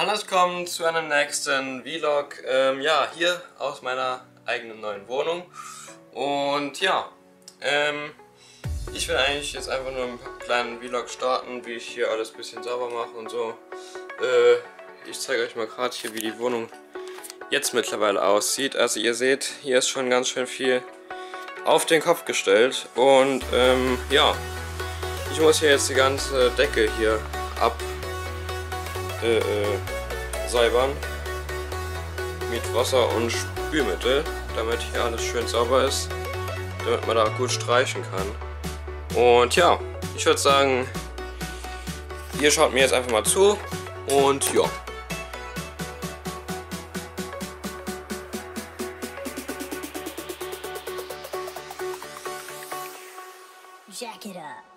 alles kommt zu einem nächsten Vlog. Ähm, ja, hier aus meiner eigenen neuen Wohnung. Und ja, ähm, ich will eigentlich jetzt einfach nur einen kleinen Vlog starten, wie ich hier alles ein bisschen sauber mache und so. Äh, ich zeige euch mal gerade hier, wie die Wohnung jetzt mittlerweile aussieht. Also ihr seht, hier ist schon ganz schön viel auf den Kopf gestellt. Und ähm, ja, ich muss hier jetzt die ganze Decke hier ab äh, äh, säubern mit Wasser und Spülmittel, damit hier alles schön sauber ist, damit man da gut streichen kann. Und ja, ich würde sagen, ihr schaut mir jetzt einfach mal zu und ja. Jack it up.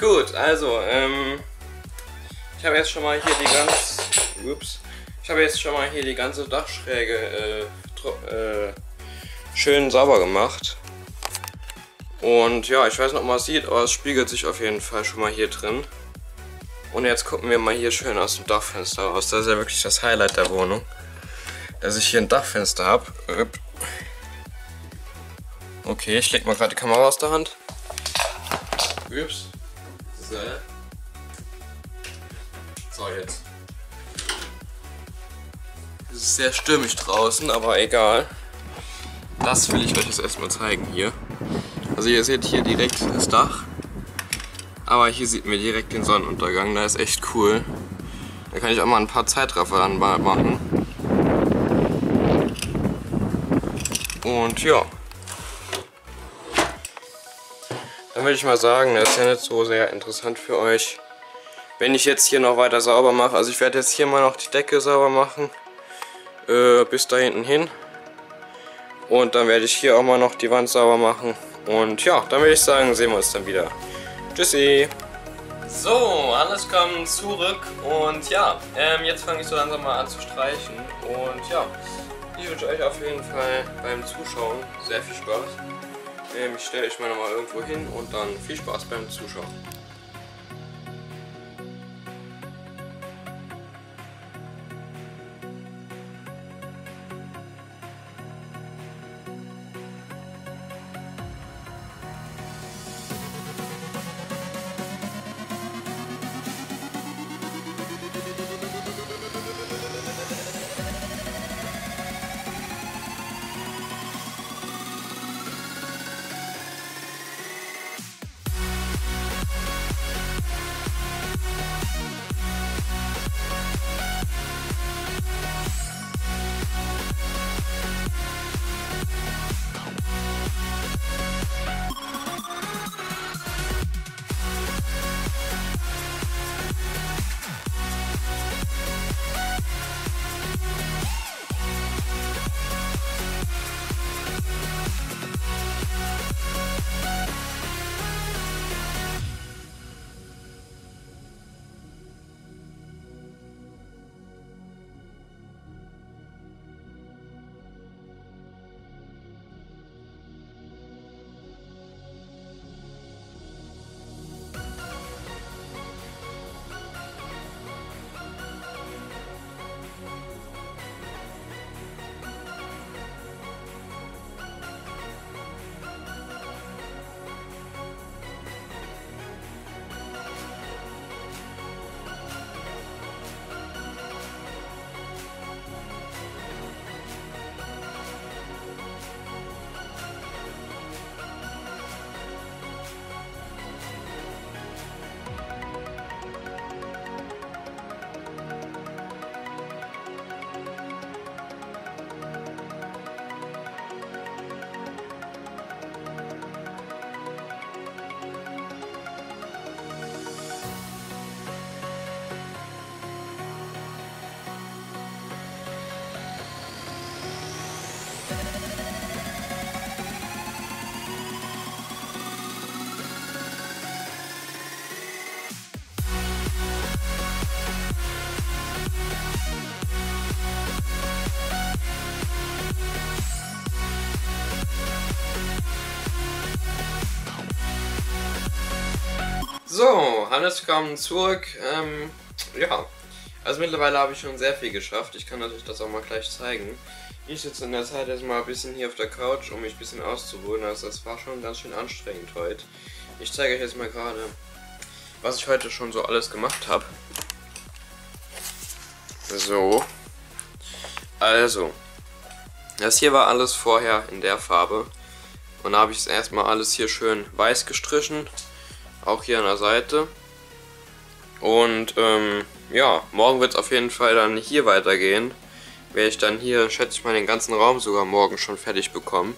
Gut, also, ähm, ich habe jetzt schon mal hier die ganz, ups, ich habe jetzt schon mal hier die ganze Dachschräge äh, äh, schön sauber gemacht. Und ja, ich weiß nicht, ob man es sieht, aber es spiegelt sich auf jeden Fall schon mal hier drin. Und jetzt gucken wir mal hier schön aus dem Dachfenster raus. Das ist ja wirklich das Highlight der Wohnung. Dass ich hier ein Dachfenster habe. Okay, ich leg mal gerade die Kamera aus der Hand. Ups. So. So, jetzt. Es ist sehr stürmisch draußen, aber egal. Das will ich euch jetzt erstmal zeigen hier. Also ihr seht hier direkt das Dach. Aber hier sieht man direkt den Sonnenuntergang, da ist echt cool. Da kann ich auch mal ein paar Zeitraffer machen. Und ja. Dann würde ich mal sagen, das ist ja nicht so sehr interessant für euch, wenn ich jetzt hier noch weiter sauber mache. Also ich werde jetzt hier mal noch die Decke sauber machen, äh, bis da hinten hin. Und dann werde ich hier auch mal noch die Wand sauber machen. Und ja, dann würde ich sagen, sehen wir uns dann wieder. Tschüssi! So, alles kommt zurück und ja, ähm, jetzt fange ich so langsam mal an zu streichen. Und ja, ich wünsche euch auf jeden Fall beim Zuschauen sehr viel Spaß. Ähm, ich stelle euch mal nochmal irgendwo hin und dann viel Spaß beim Zuschauen. So, Hannes kam zurück. Ähm, ja, also mittlerweile habe ich schon sehr viel geschafft. Ich kann natürlich das auch mal gleich zeigen. Ich sitze in der Zeit erstmal ein bisschen hier auf der Couch, um mich ein bisschen auszuruhen. Also das war schon ganz schön anstrengend heute. Ich zeige euch jetzt mal gerade, was ich heute schon so alles gemacht habe. So. Also. Das hier war alles vorher in der Farbe. Und da habe ich es erstmal alles hier schön weiß gestrichen. Auch hier an der Seite. Und ähm, ja, morgen wird es auf jeden Fall dann hier weitergehen. Werde ich dann hier, schätze ich mal, den ganzen Raum sogar morgen schon fertig bekommen.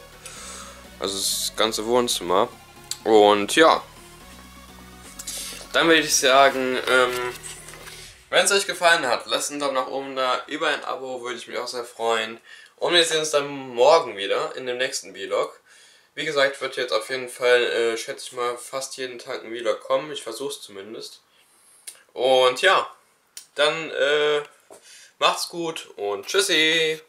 Also das ganze Wohnzimmer. Und ja. Dann würde ich sagen, ähm, wenn es euch gefallen hat, lasst einen Daumen nach oben da. Über ein Abo würde ich mich auch sehr freuen. Und wir sehen uns dann morgen wieder in dem nächsten Vlog. Wie gesagt, wird jetzt auf jeden Fall, äh, schätze ich mal, fast jeden Tag ein Vlog kommen. Ich versuche es zumindest. Und ja, dann äh, macht's gut und tschüssi.